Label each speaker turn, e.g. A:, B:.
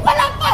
A: Hindi pa lang pa!